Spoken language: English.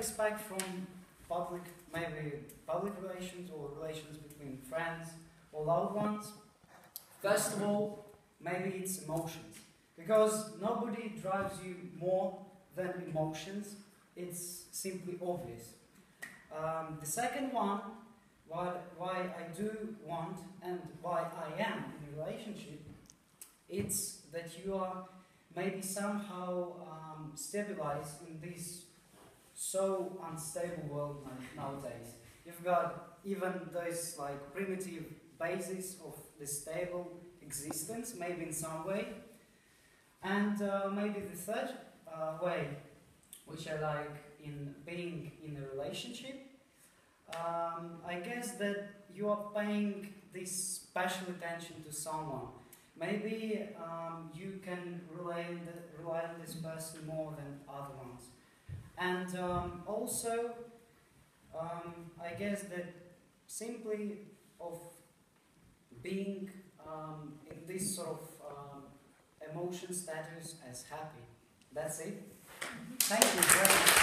expect from public, maybe public relations or relations between friends or loved ones? First of all, maybe it's emotions. Because nobody drives you more than emotions. It's simply obvious. Um, the second one, why, why I do want and why I am in a relationship, it's that you are maybe somehow um, stabilized in this so unstable world nowadays. You've got even those like primitive basis of the stable existence, maybe in some way, and uh, maybe the third uh, way, which I like in being in a relationship, um, I guess that you are paying this special attention to someone. Maybe um, you can rely on, the, rely on this person more than other ones. And um, also, um, I guess that simply of being um, in this sort of um, emotion status as happy. That's it. Thank you very much.